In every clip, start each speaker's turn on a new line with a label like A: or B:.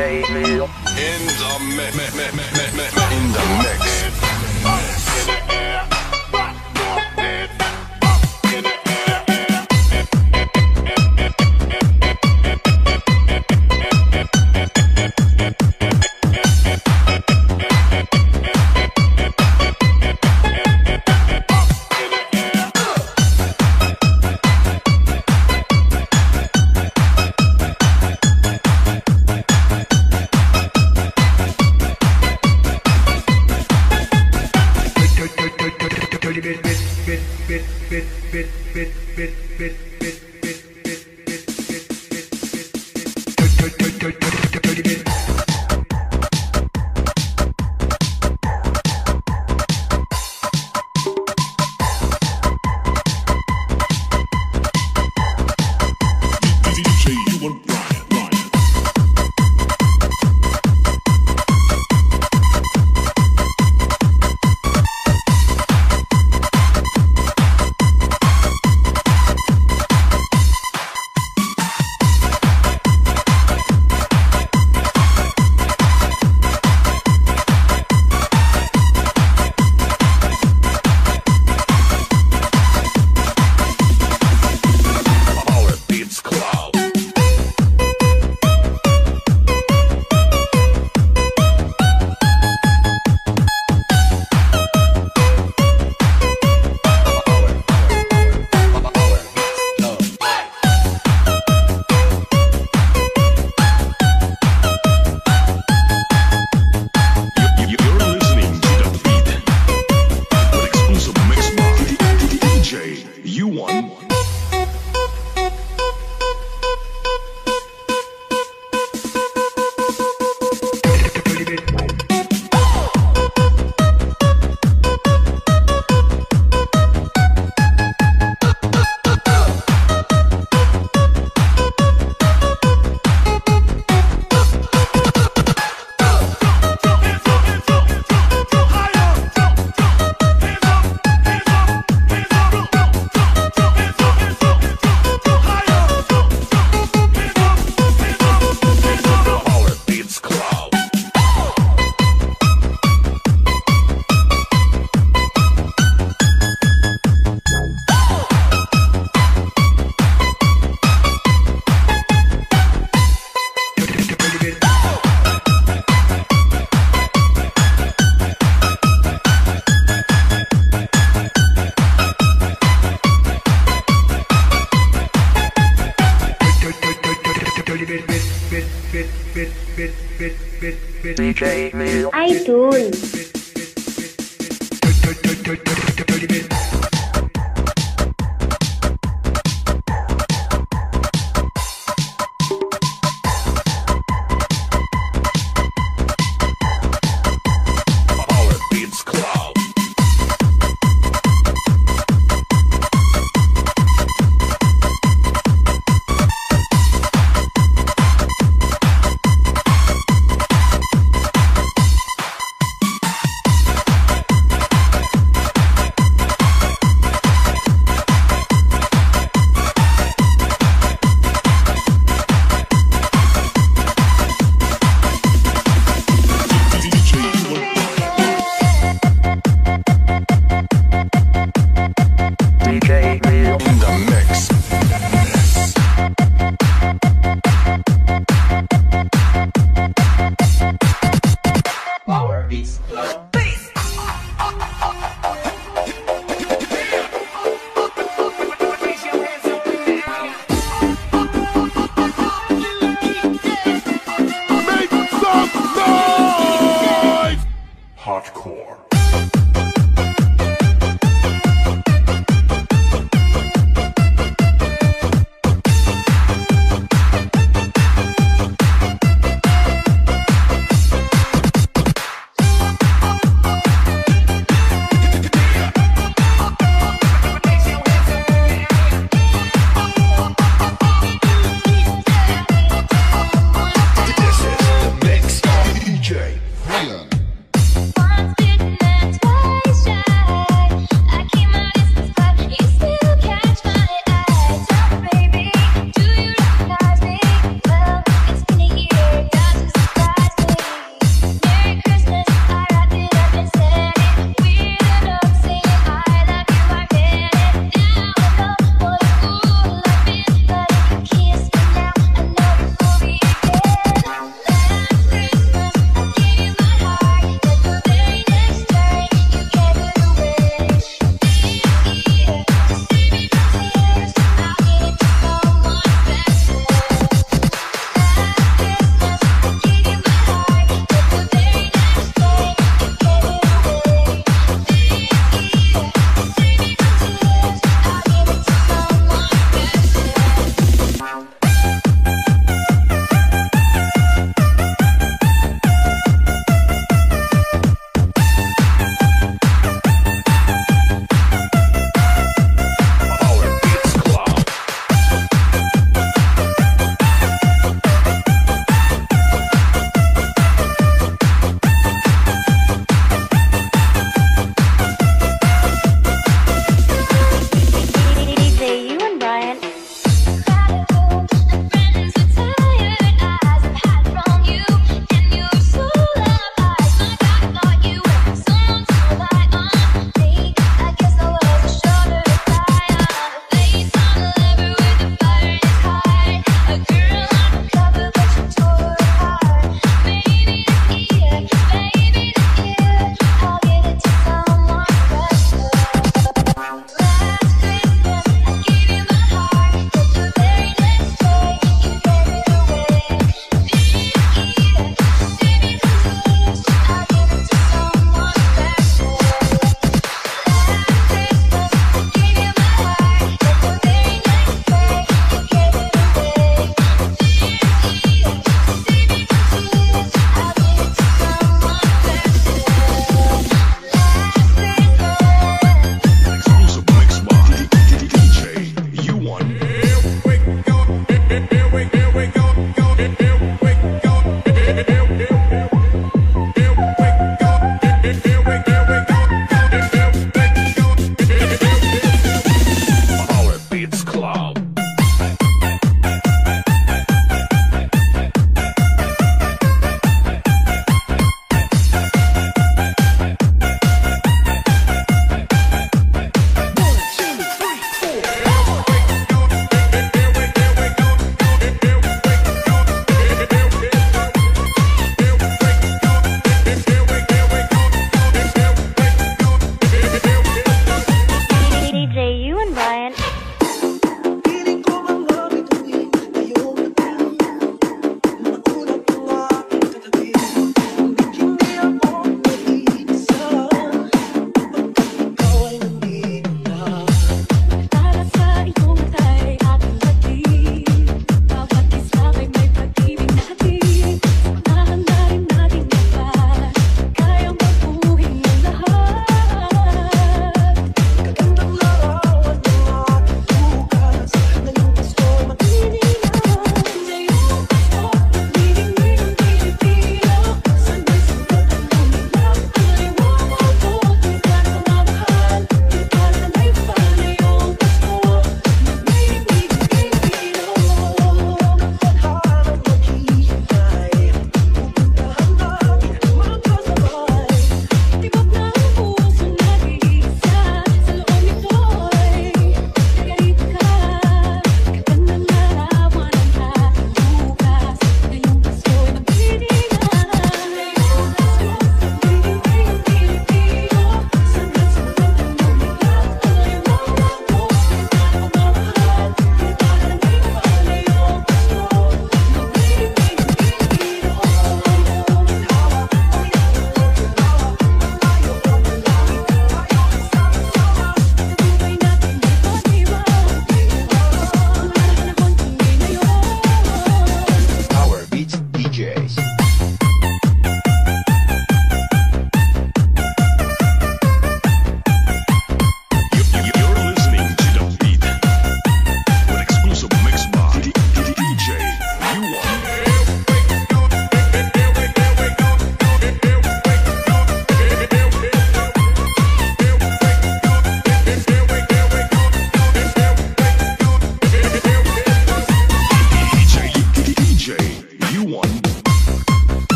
A: In the mix. In the mix.
B: DJ
C: Lil.
D: iTunes.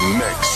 A: the mix.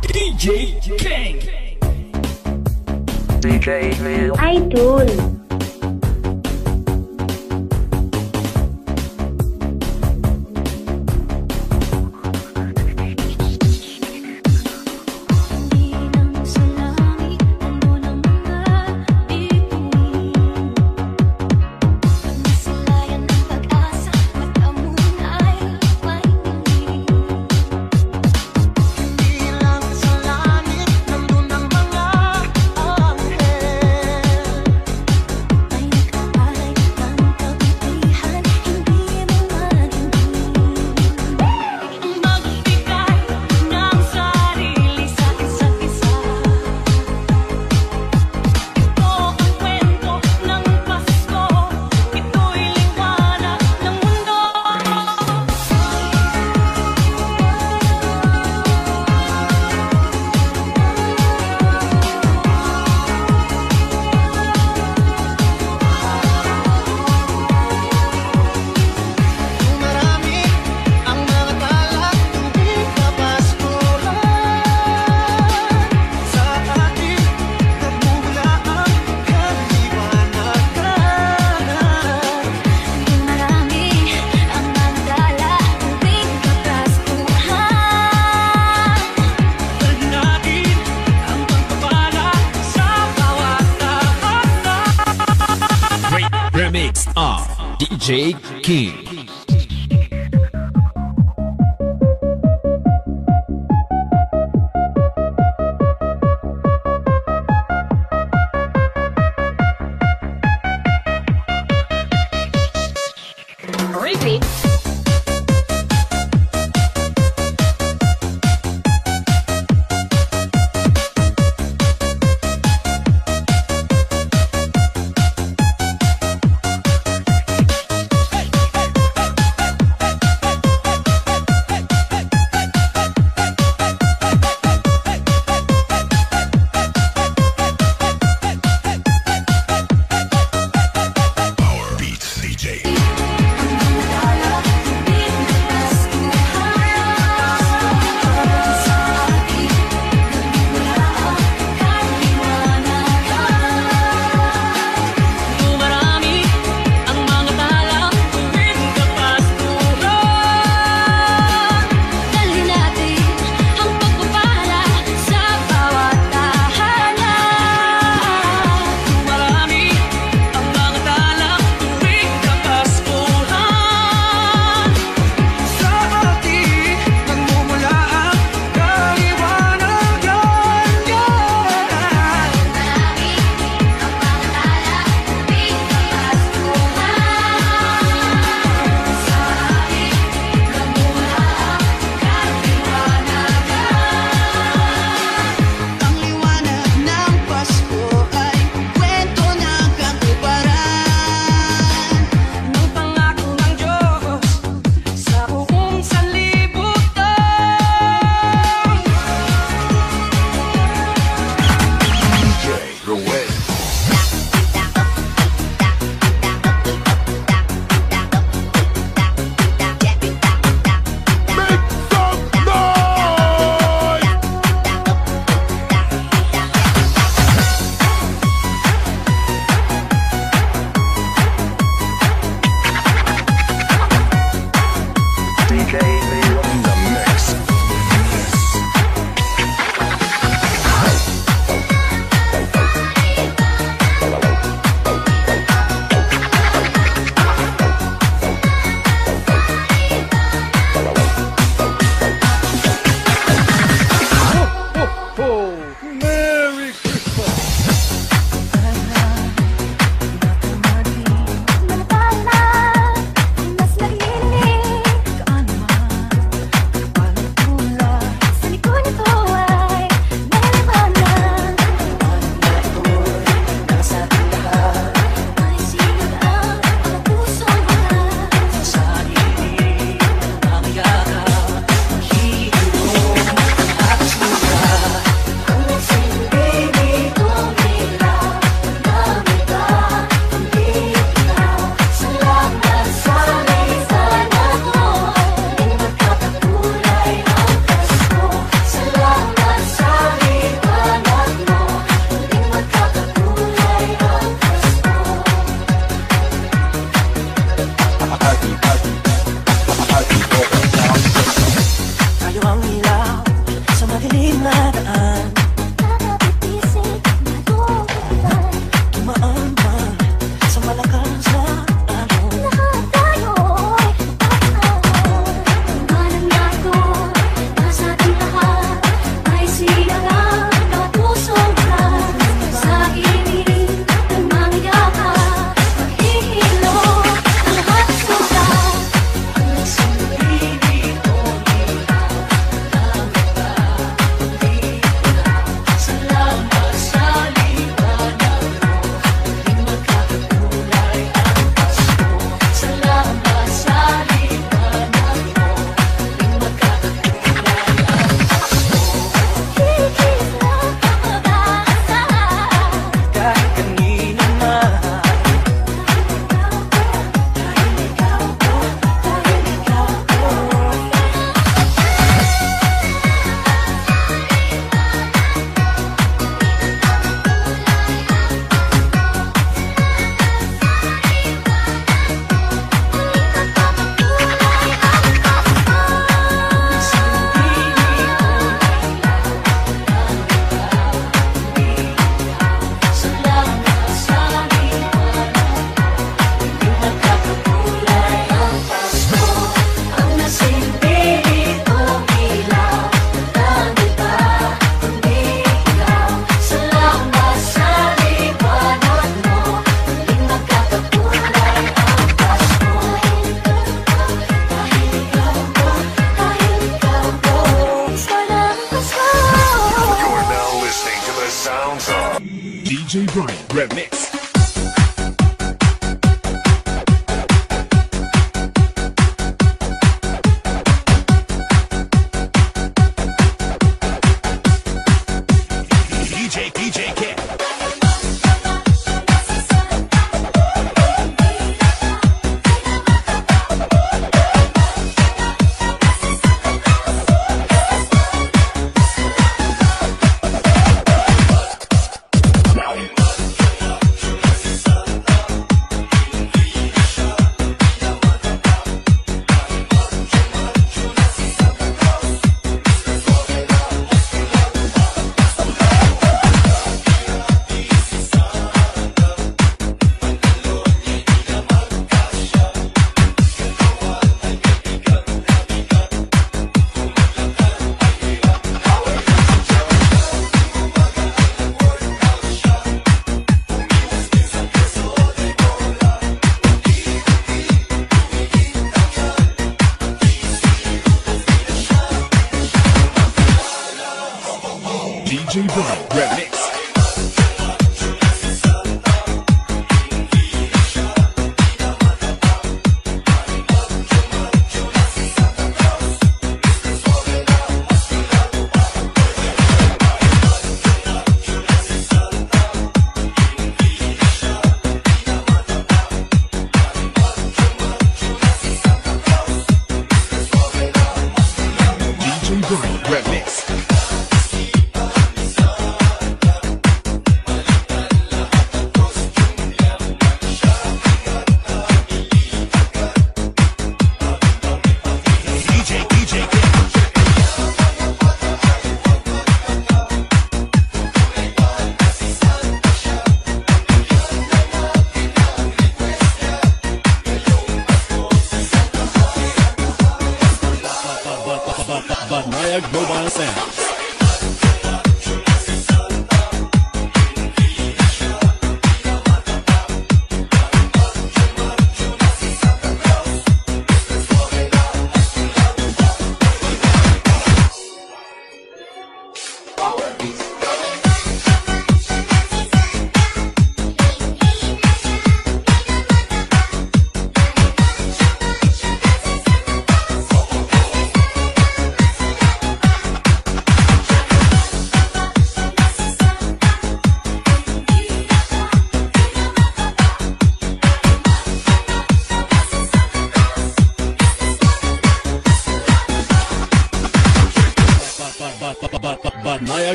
A: DJ
B: King. DJ
C: Will.
B: iTunes. DJ King.